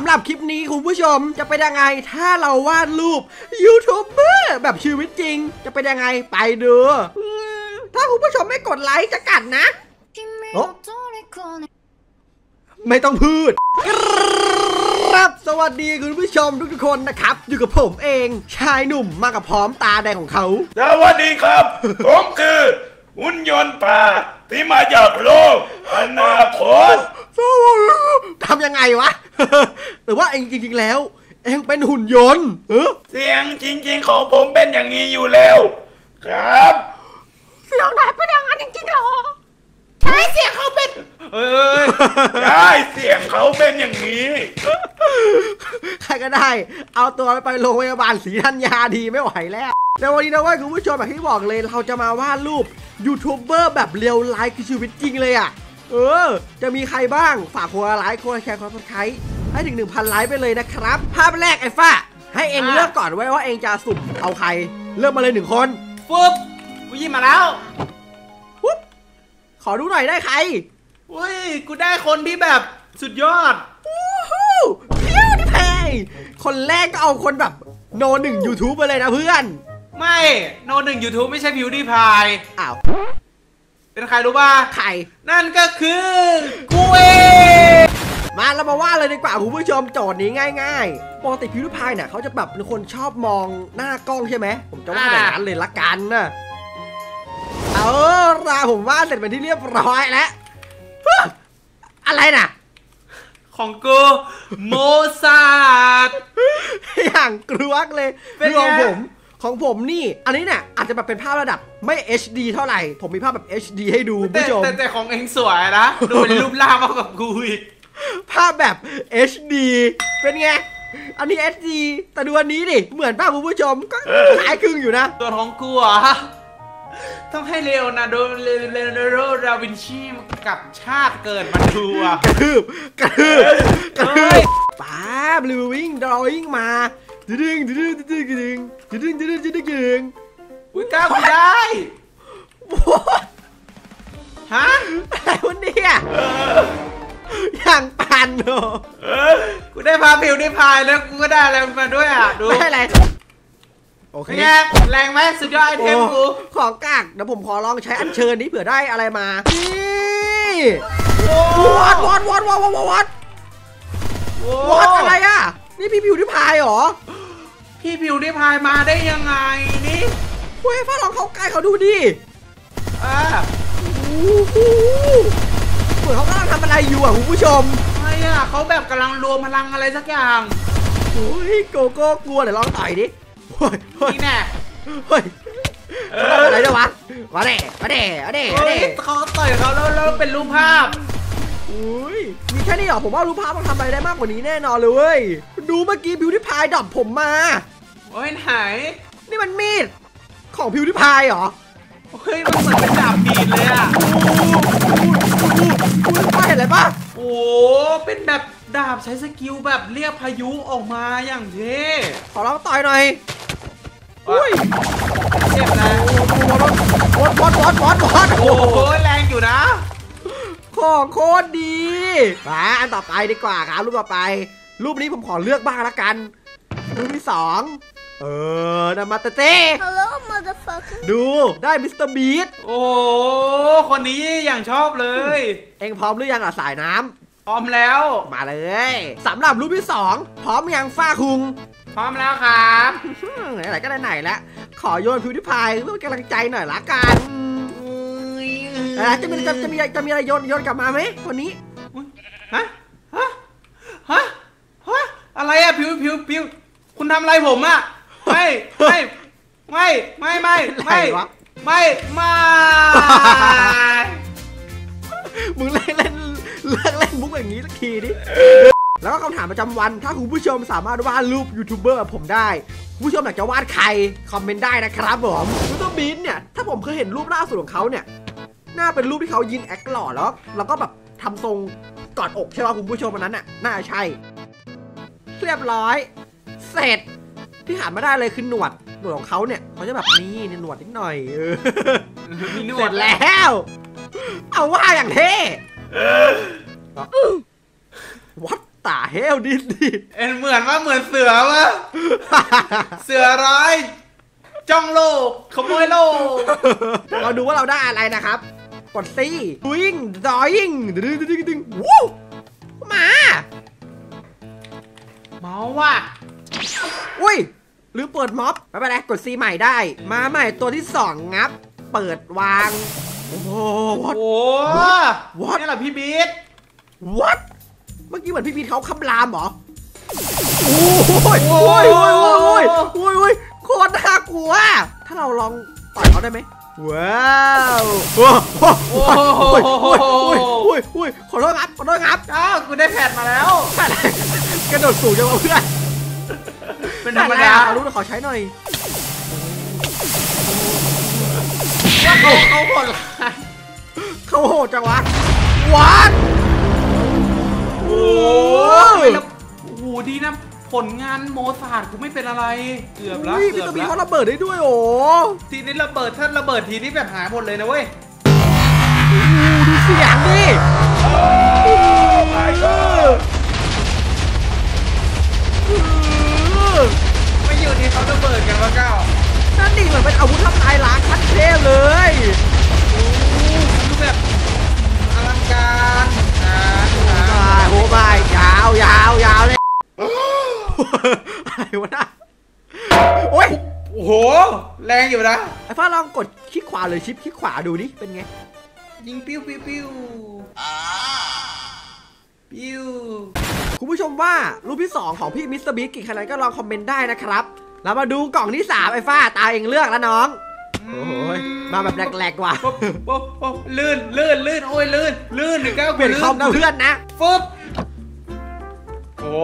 ำหรับคลิปนี้คุณผู้ชมจะเป็นยังไงถ้าเราวาดรูปยูทูบเบอร์แบบชีวิตจริง จะเป็นยังไงไปดูอืมถ้าคุณผู้ชมไม่กดไลค์จะกัดนะおไม่ต้องพูดครับสวัสดีคุณผู้ชมทุกๆคนนะครับ อยู่กับผมเองชายหนุ่มมากับพร้อมตาแดงของเขา สวัสดีครับ ผมคือหุ่นยนต์ป่าที่มาจากโลกอนาคตทำยังไงวะ หรือว่าเองจริงๆแล้ว เองเป็นหุ่นยนต์เออเสียงจริง ๆ ของผมเป็นอย่างนี้อยู่แล้ว ครับ เสียงไหนเป็นอย่างนั้นจริงๆหรอใช่เสียงเขาเป็นเอ้ยใช่เสียงเขาเป็นอย่างนี้ ใครก็ได้ เอาตัวไปโรงพยาบาลศรีธัญญาดีไม่ไหวแล้วในวันนี้นะเว่าคุณผู้ชมแบบที่บอกเลยเราจะมาวาดรูปยูทูบเบอร์แบบ real life คือชีวิตจริงเลยอะ เออ จะมีใครบ้างฝากคนละไลค์คนละแชร์คนละ subscribe ให้ถึง 1,000 ไลค์ไปเลยนะครับ ภาพแรกไอ้ฟ้า ให้เอ็งเลือกก่อนไว้ว่าเอ็งจะสุ่มเอาใคร เลือกมาเลยหนึ่งคนปุ๊บกูยิงมาแล้วปุ๊บขอดูหน่อยได้ใครอุ้ยกูได้คนที่แบบสุดยอดวู้ฮู้ PewDiePie คนแรกก็เอาคนแบบ No. หนึ่งยูทูบไปเลยนะเพื่อน ไม่ โนหนึ่งยูทูบไม่ใช่พิวดีพายอ้าว เป็นใครรู้ป่ะใคร นั่นก็คือกูเองมาเรามาว่าเลยดีกว่าคุณผู้ชมโจทย์นี้ง่ายๆปกติพิวดิพายเนี่ยเขาจะแบบเป็นคนชอบมองหน้ากล้องใช่ไหมผมจะว่าแบบนั้นเลยละกันนะเอาละผมว่าเสร็จเป็นที่เรียบร้อยแล้วฮึอะไรน่ะ ของกูโมซาดอย่างกรวกเลยเป็นไงคือของผม ของผมนี่ อันนี้เนี่ยอาจจะแบบเป็นภาพระดับไม่ HD เท่าไหร่ ผมมีภาพแบบ HD ให้ดูคุณแต่ผู้ชมแต่แต่ของเองสวยนะ ดูเป็นรูปร่างมากกว่ากูอีก ภาพแบบ HD เป็นไงอันนี้ HD แต่ดูอันนี้ดิ เหมือนป้าคุณผู้ชมก็คล้ายคลึงอยู่นะ ตัวของกูอะต้องให้เลโอนาร์โดเลเลโนโดดาวินชีกับชาติเกิดมาดูอะกระทืบกระทืบกระทืเฮ้บยป้าบลูวิ่งดรอวิ่งมา ดึงดึงดึงดึงดึงดึงดึงดึงดึงดึงดึงอุ้ยกล้ากูได้โอ้โหฮะอะไรวะเนี่ยอย่างปันโนกูได้พาผิวได้พายแล้วกูก็ได้อะไรมาด้วยอะดูไม่อะไรโอเคเป็นไงแรงไหมสุดยอดไอเทมกูโอ้ของกากเดี๋ยวผมขอลองใช้อัญเชิญนี้เผื่อได้อะไรมานี่วอดวอดวอดวอดวอดวอดวอดอะไรอะนี่พี่พิวที่พายเหรอ พี่ผิวได้พายมาได้ยังไงนี่เฮ้ยฟ้าลองเข้าใกล้เขาดูดิอ่าโอ้โหเหมือนเขากำลังทำอะไรอยู่อะคุณผู้ชมอะไรอะเขาแบบกำลังรวมพลังอะไรสักอย่างโอ้ยโกโก้กลัวเดี๋ยวลองต่อยดิเฮ้ยเฮ้ยนี่แน่เฮ้ยเขาทำอะไรเนี่ยวะมาเด้มาเด้มาเด้มาเฮ้ยเด้เขาต่อยเขาแล้วแล้วเป็นรูปภาพอุ้ยมีแค่นี้เหรอผมว่ารูปภาพต้องทำอะไรได้มากกว่านี้แน่นอนเลยเว้ย ดูเมื่อกี้พิวที่พายดับผมมา โอ้ยไหนนี่มันมีด ของพิวที่พายเหรอเฮ้ยมันเหมือนเป็นดาบดีดเลยอะคุณป้าเห็นอะไรปะโอ้เป็นแบบดาบใช้สกิลแบบเรียกพายุออกมาอย่างเท่ขอลองต่อยหน่อยอุ้ยเจ็บนะวอดวอดวอดวอดวอดโอ้โหแรงอยู่นะ ของโคตรดีมาอันต่อไปดีกว่าครับรูปต่อไป รูปนี้ผมขอเลือกบ้างละกัน รูปที่สองเออนามาเตเต้ Hello motherfucker ดูได้ MrBeast โอ้โหคนนี้อย่างชอบเลยเองพร้อมหรือยังอะสายน้ำพร้อมแล้ว มาเลยสำหรับรูปที่สองพร้อมยังฟ้าคุง พร้อมแล้วครับฮึ่มไหนๆก็ไหนๆแล้วขอโยนพิวที่พายเพื่อเป็นกำลังใจหน่อยละกันเอ่อจะมีจะจะมีจะมีอะไรโยนโยนกลับมาไหมวันนี้ ฮะฮะฮะฮะ อะไรอะผิวผิวผิวคุณทำอะไรผมอะไม่ไม่ไม่ไม่ไม่ไม่อะไรวะ ไม่ไม่มึงเล่นเล่นเลิกเล่นมุกอย่างนี้สักทีดิ แล้วก็คำถามประจำวัน ถ้าคุณผู้ชมสามารถวาดรูปยูทูบเบอร์แบบผมได้คุณผู้ชมอยากจะวาดใคร คอมเมนต์ได้นะครับผมยูทูบบีนเนี่ยถ้าผมเคยเห็นรูปล่าสุดของเขาเนี่ยน่าเป็นรูปที่เขายืน act หล่อแล้ว แล้วก็แบบทำทรงกอดอกใช่ไหมคุณผู้ชมอันนั้นน่ะน่าใช่ เรียบร้อย เสร็จ ที่หาไม่ได้เลยคือหนวด หนวดของเขาเนี่ยเขาจะแบบนี้เนี่ยหนวดนิดหน่อยเออมีหนเสวร็ดจแล้วแล้ว เอาว่าอย่างเท่ วัดตาเฮลดินดิเอ็นเหมือนว่าเหมือนเสือวะเสือร้ายจ้องโลกขโมยโลก เราดูว่าเราได้อะไรนะครับ กดซีวิ่งดอยิงดึงดึงดึงดึงวู้มา เมาว่ะ อุ้ยหรือเปิดม็อบไม่เป็นไรกดซีใหม่ได้ มาใหม่ตัวที่สองงับ เปิดวาง โอ้โห what โอ้ What? นี่แหละพี่บีท what เมื่อกี้เหมือนพี่พีทเขาคำรามเหรอโอ้ยโอ้ยโอ้ยโอ้ยโอ้ยโอ้ยโอ้ยโคตรน่ากลัว ถ้าเราลองต่อยเขาได้ไหมว้าวโอ้โหโอ้ยโอ้ยโอ้ยโอ้ยโอ้ยขอโทษครับขอโทษครับอ้าวกูได้แผดมาแล้ว กระโดดสูงจังวะเพื่อนเป็นธรรมดาขอรู้หน่อยขอใช้หน่อยว่าเขาเขาหมดละเขาโหดจังวะวัดโอ้โอ้ยยแล้วโอ้โหดีนะผลงานโมซาร์ทกูไม่เป็นอะไร เกือบแล้วอุ้ยเกืพี่อบตัวบีแล้วเขาระเบิดได้ด้วยโอ้ทีนี้ระเบิดถ้าระเบิดทีนี้แบบหายหมดเลยนะเว้ยดูเสียงดิ my god นั่นดิเหมือนเป็นอาวุธทำลายล้างขั้นเทพเลยโอ้ดูแบบอลังการอ่าอ่าอ่าโอ้บายยาวยาวยาวเลยอะไรวะน่ะโอ้ยโอ้โห แรงอยู่นะไอ้ฟ้าลองกดคลิกขวาหรือ Shift คลิกขวาดูดิเป็นไง ยิงปิ้วปิ้วปิ้วปิ้วคุณผู้ชมว่ารูปที่ 2 ของพี่มิสเตอร์บีกี่คะแนนก็ลองคอมเมนต์ได้นะครับ เรามาดูกล่องที่3ไอ้ฟ้าตาเอ็งเลือกแล้วน้อง โอ้โหยมาแบบแหลกๆว่ะปุ๊บปุ๊บปุ๊บลื่นลื่นลื่นโอ้ยลื่นลื่นหนึ่งเก้าเปลี่ยนคอมนะเพื่อนนะฟึบโอ้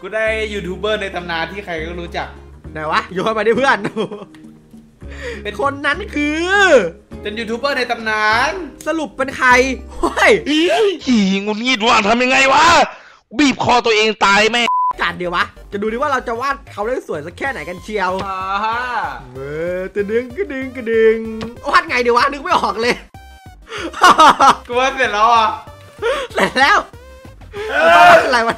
กูได้ยูทูบเบอร์ในตำนานที่ใครก็รู้จักไหนวะโยนมาดิเพื่อนเป็นคนนั้นคือ เป็นยูทูบเบอร์ในตำนาน สรุปเป็นใครเฮ้ยอีงุนงิดว่าทำยังไงวะบีบคอตัวเองตายแม่ จัดเดี๋ยววะ จะดูดิว่าเราจะวาดเขาได้สวยสักแค่ไหนกันเชียวอ่าฮะเออตะดึงกระดึงกระดึงวาดไงเดี๋ยววะนึกไม่ออกเลย กูว่าเสร็จแล้วอะเสร็จแล้วอะไรวะ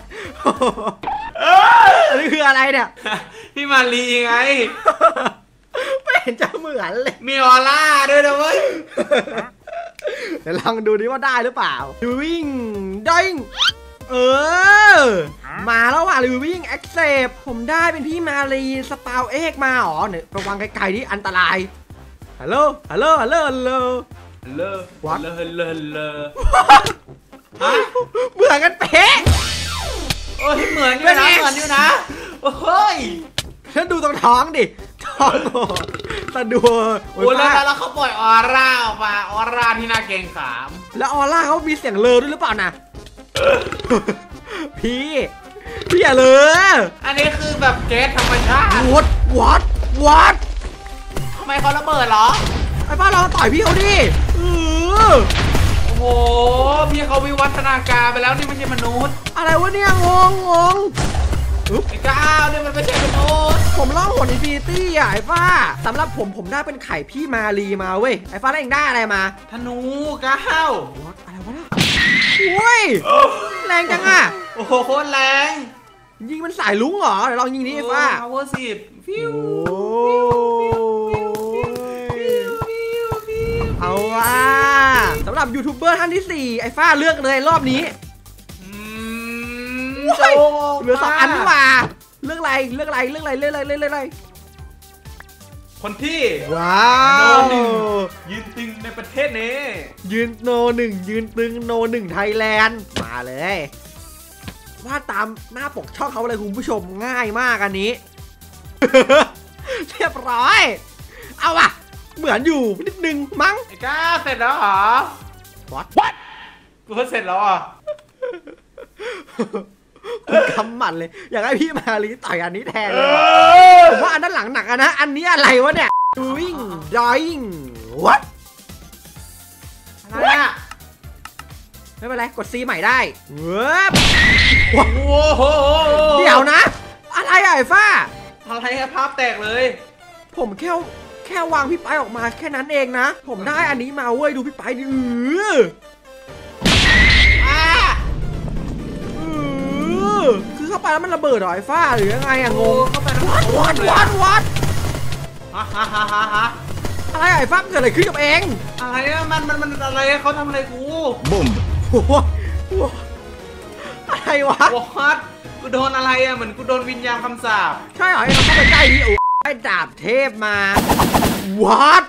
อันนี้คืออะไรเนี่ย พี่มารีไง ไม่เห็นจะเหมือนเลย มีออร่าด้วยนะเว้ย เดี๋ยวลองดูดิว่าได้หรือเปล่า วิ่งดิง เออ มาแล้วว่ะรีวิ่งแอคเซปผมได้เป็นพี่มารีสปาวเอกมาอ๋อเนี่ยระวังไกลๆนี่อันตรายฮัลโหลฮัลโหลฮัลโหลฮัลโหลเลอ What? เลอเลอเลอฮะเหมือนกันเป๊ะโอ้ยเหมือนอยู่เป็นนะไงเหมือนอยู่นะโอ้ยแล้วดูตรงท้องดิท้องโอ้ตะดูโอ้ยแล้วแล้วเขาปล่อยออร่าออกมาออร่าที่น่าเกรงขาม แล้วออร่าเขามีเสียงเลอด้วยหรือเปล่านะ พี่พี่อย่าเลออันนี้คือแบบแก๊สธรรมชาติ what what what ทำไมเขาระเบิดเหรอ ไอ้ฟ้าเราต่อยพี่เขาดิเออโอ้โห พี่เขาวิวัฒนาการไปแล้วนี่ไม่ใช่มนุษย์ อะไรวะเนี่ยงงงง ไอ้ก้าวนี่มันไม่ใช่มนุษย์ผมล่องหน infinity อะไอ้ฟ้าสำหรับผมผมได้เป็นไข่พี่มารีมาเว้ยไอ้ฟ้าได้เองได้อะไรมาธนูก้าว what อะไรวะเนี่ยโอ้ยแรงจังอะโอ้โหโคตรแรงยิงมันสายลุ้งเหรอเดี๋ยวลองยิงนี้ไอ้ฟ้าพาวเวอร์สิบฟิวโอ้ยเอาว่าสำหรับยูทูบเบอร์ท่านที่ 4 ไอ้ฟ้าเลือกเลยรอบนี้อื มโอ้ยเหลือสองอันนี่หว่าเลือกอะไรเลือกอะไรเลือกอะไรเลือกอะไรเลือกอะไรคนที่ว้าโนวหนึ่งยืนตึงในประเทศนี้ ยืนโนหนึ่งยืนตึงโนหนึ่งไทยแลนด์มาเลยวาดตามหน้าปกช่องเขาเลยคุณผู้ชมง่ายมากอันนี้ เรียบร้อย เอาอะเหมือนอยู่นิดนึงมั้งไอ้ก้าวเสร็จแล้วเหรอ What? What? กูว่าเสร็จแล้วอะคุณ กำหมัดเลย อยากให้พี่มาลีต่อยอันนี้แทนเลยว่ะผมว่าอันด้านหลังหนักอะนะ อันนี้อะไรวะเนี่ย doing drawing what อะไรอะไม่เป็นไร กด C ใหม่ได้เว้บโอ้โหเดี๋ยวนะ อะไรอะไอ้ฟ้า อะไรอะภาพแตกเลย ผมแค่แค่วางพี่ไปออกมาแค่นั้นเองนะ ผมได้อันนี้มาเว้ยดูพี่ไปดิเออ อ่าเอออคือเข้าไปแล้วมันระเบิดเหรอไอ้ฟ้าหรือยังไงอะงโอ้งเข้าไปแล้ววัดวัดวัดวัดฮะฮะฮะฮะฮะอะไรอะไอ้ฟ้าเกิดอะไรขึ้นกับเองอะไรอะมันมันมันอะไรอะเขาทำอะไรกูโอ้โหอะไรวะวอดกูโดนอะไรอะเหมือนกูโดนวิญญาณคำสาปใช่เหรอไอ้เราเข้าไปใกล้ดิโอ้ไอ้ดาบเทพมาวัด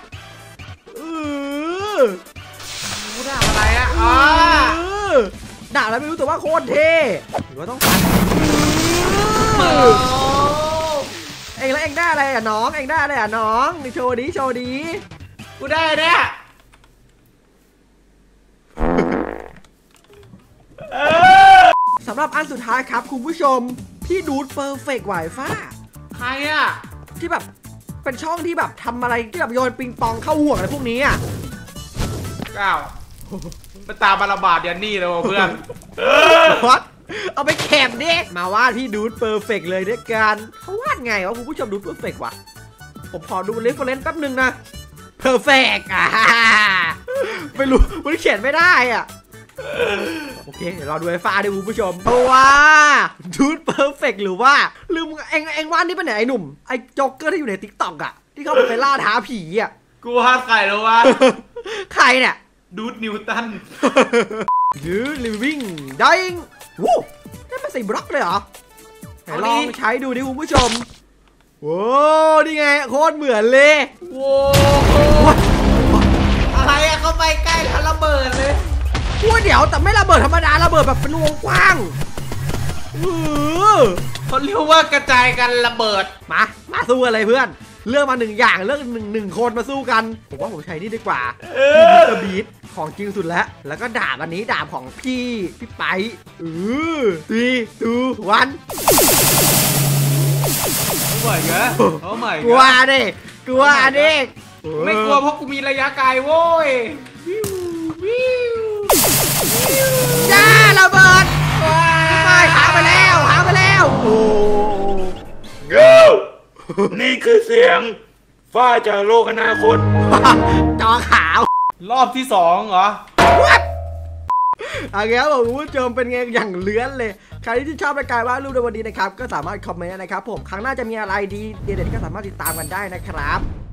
เออกูด่าอะไรอะอ๋อ เออ ดาบอะไรไม่รู้แต่ว่าโคตรเท่หรือว่าต้องฟันโอ้เองแล้วเองได้อะไรอะน้องเองได้อะไรอะน้องนี่โชว์ดีโชว์ดีกูได้เนี่ยเออสำหรับอันสุดท้ายครับคุณผู้ชมที่ดูดเ e อร์เฟกต์ไวฟ้า ใครอะที่แบบเป็นช่องที่แบบทำอะไรที่แบบโยนปิงปองเข้าห่วงอะไรพวกนี้อะก้าว ไปตามบาราบาดเดียนนี่เลยว่ะเพื่อนวัดเอาไปแคมดิมาวาดพี่ดูดเ e อร์เฟกต์เลยด้วยกันเขาวาดไงวะคุณผู้ชมดูดเ e อร์เฟกต์วะผมขอดูเรฟเฟรนซ์แป๊บนึงนะเพอร์เฟกอะไม่รู้มันเขียนไม่ได้อะโอเคเดี๋ยวเราดูไอ้ฟ้าดิคุณผู้ชมเพราะว่าดูดเพอร์เฟกหรือว่าลืมเองเองวาดนี่เป็นไหนไอ้หนุ่มไอ้โจ๊กเกอร์ที่อยู่ในทิกตอกอะที่เขาไปล่าท้าผีอะกูฮาดใครแล้ววะใครเนี่ย ดูดนิวตันยือลิวิ่งดิงวู้นี่มันใส่บล็อกเลยเหรอไหนลองใช้ดูดิคุณผู้ชมโว้นี่ไงโคตรเหมือนเลยโว้อะไรอะเข้าไปใกล้เขาระเบิดเลยพูดเดี๋ยวแต่ไม่ระเบิดธรรมดาระเบิดแบบเป็นวงกว้างเออเขาเรียกว่ากระจายกันระเบิดมา มาสู้กันเลยเพื่อน เลือกมาหนึ่งอย่างเลือกหนึ่งหนึ่งคนมาสู้กัน ผมว่าผมใช้นี่ดีกว่าพี่ MrBeast ของจริงสุดแล้ว แล้วก็ดาบอันนี้ดาบของพี่ พี่ไปเออ three two one โอ้ยเยอะโอ้ยกลัวดิกลัวดิไม่กลัวเพราะกูมีระยะไกลโว้ยวิววิวจ้าระเบิด นี่คือเสียงฟ้าจากโลกอนาคต จอขาว รอบที่สองเหรอ โอเคครับผมคุณผู้ชมเป็นไงอย่างเลื้อนเลย ใครที่ชอบรายการวาดรูปในวันนี้นะครับ ก็สามารถคอมเมนต์นะครับผม ครั้งหน้าจะมีอะไรดีเด็ดๆก็สามารถติดตามกันได้นะครับ